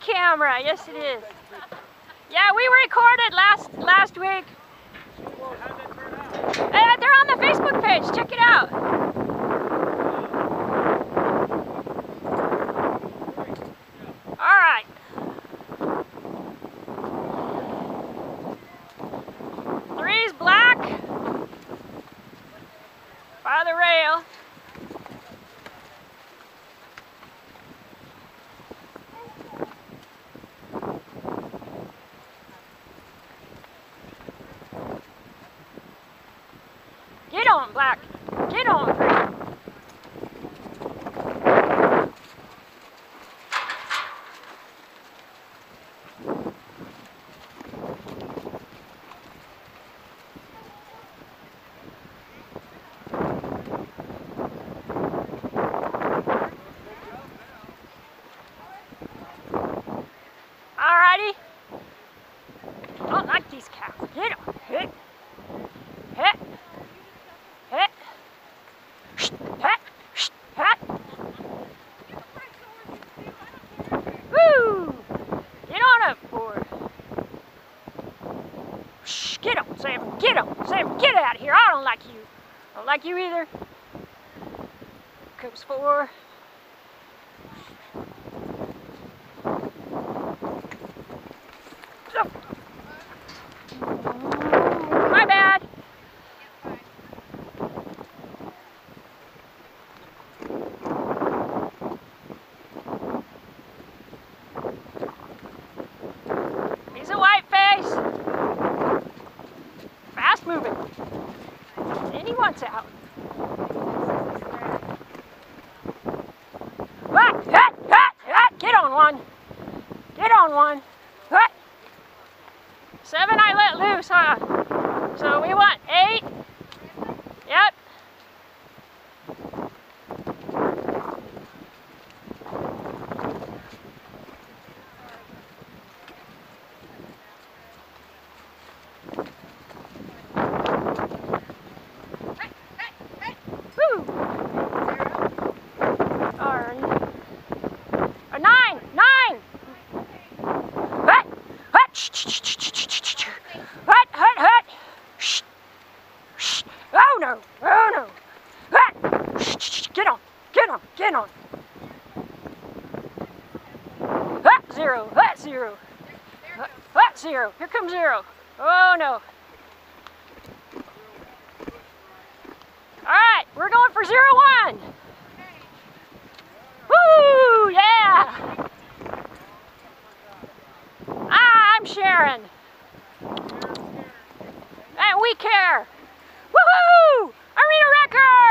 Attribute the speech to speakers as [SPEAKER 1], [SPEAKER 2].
[SPEAKER 1] camera. Yes, it is. Yeah, we recorded last last week. Uh, they're on the Facebook page. Check it out. All right. Three's black by the rail. Get on, Black. Get on, Get on, Sam. Get on, Sam. Get out of here. I don't like you. I don't like you either. Comes four. He wants out. What? Hut, hut, hut. Get on one. Get on one. Hut. Seven I let loose, huh? So we get on, get on, on. Hut, zero, hut, zero. Hut, hut, zero. Here comes zero. Oh no. All right, we're going for zero one. Woo, yeah. Ah, I'm Sharon. And we care. Woohoo! Arena record!